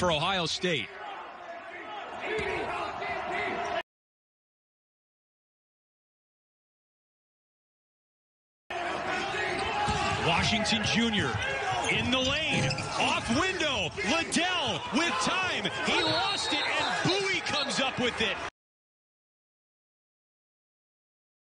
for Ohio State. Washington Jr. in the lane, off window, Liddell with time. He lost it, and Bowie comes up with it.